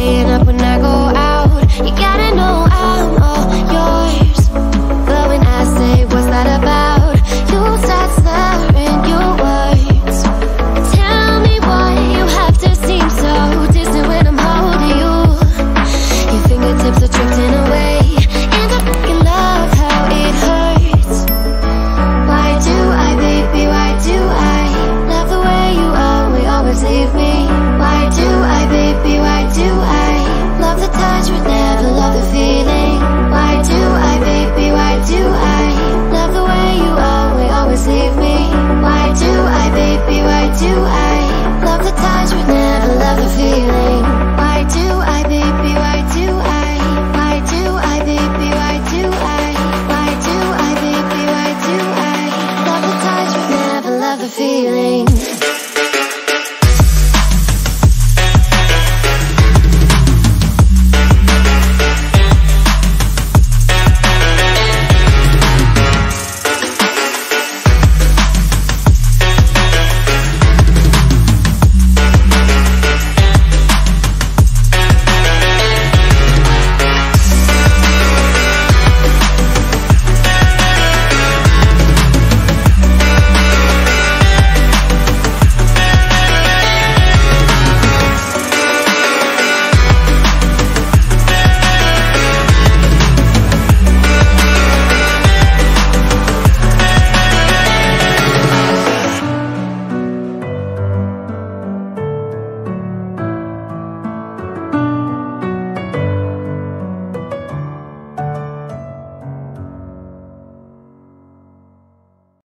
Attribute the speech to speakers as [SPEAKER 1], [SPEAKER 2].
[SPEAKER 1] staying up when